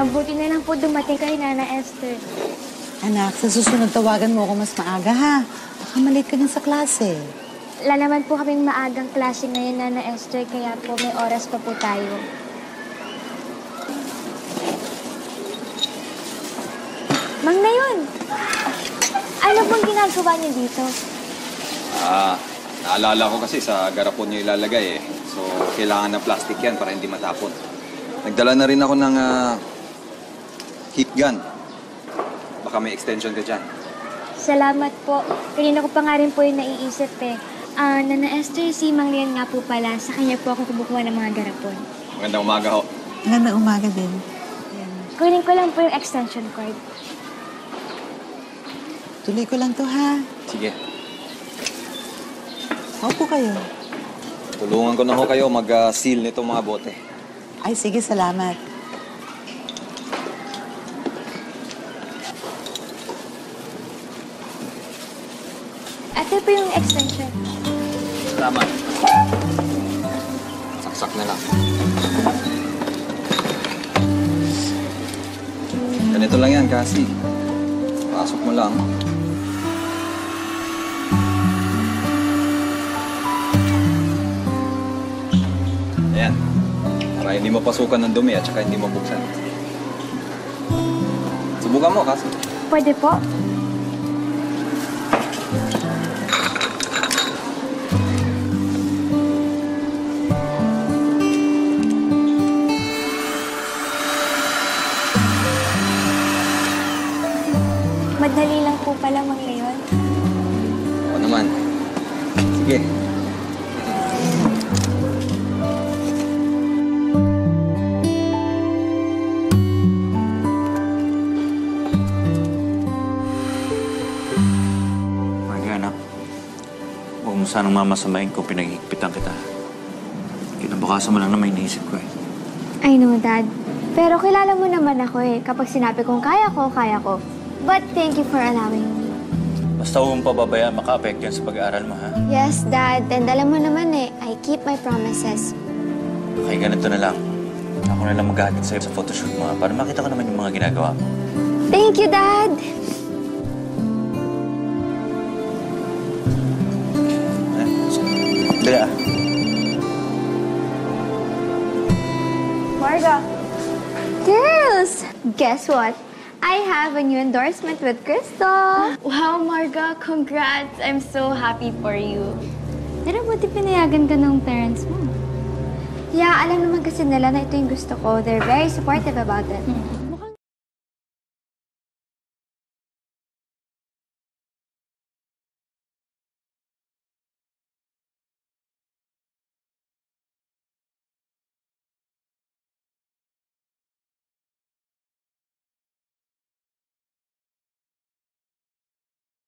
Mabuti na lang po dumating kay Nana Esther. Anak, sa susunod tawagan mo ako mas maaga ha. Baka malit ka din sa klase. Wala naman po kaming maagang klase ngayon, Nana Esther, kaya po may oras pa po tayo. Mang na yun! Ano pong ginagawa niyo dito? Ah, naalala ko kasi sa garapon niyo ilalagay eh. So, kailangan ng plastic yan para hindi matapon. Nagdala na rin ako ng ah, heat gun. Baka may extension ka dyan. Salamat po. Kanina ko pa nga rin po yung naiisip eh. Ah, Nana Esther, si Mang Lian nga po pala. Sa kanya po ako kumukuha ng mga garapon. Magandang umaga ho. Magandang umaga din. Kunin ko lang po yung extension cord. Tuloy ko lang to ha. Sige, Opo kayo. tulungan ko na ho kayo mag-seal nitong mga bote. Ay, sige, salamat. Ito po yung extension. Salamat. Saksak na lang. Ganito lang yan, kasi. Pasok mo lang. Ayan. Para hindi mapasukan ng dumi at saka hindi mabuksan. Subukan mo, kasi. Pwede po? Madali lang po pala, Mang Leon. Oo naman. Sige. Marga, anak. Huwag mo sanang mamasamain kung pinaghigpitan kita. Kinabukasan mo lang naman iniisip ko eh. I know, Dad. Pero kilala mo naman ako eh. Kapag sinabi kong kaya ko, kaya ko. But thank you for allowing me. Basta huwag mong pababayaan maka-apekto yan sa pag-aaral mo, ha? Yes, Dad. And alam mo naman eh, I keep my promises. Okay, ganito na lang. Ako na lang maghahatid sa'yo sa photoshoot mo, ha? Para makita ko naman yung mga ginagawa mo. Thank you, Dad! Dali, ah. Marga. Girls! Guess what? I have a new endorsement with Crystal. Wow, Marga, congrats. I'm so happy for you. Pero buti pinayagan ka ng parents mo. Yeah, alam naman kasi nila na ito yung gusto ko. They're very supportive about it.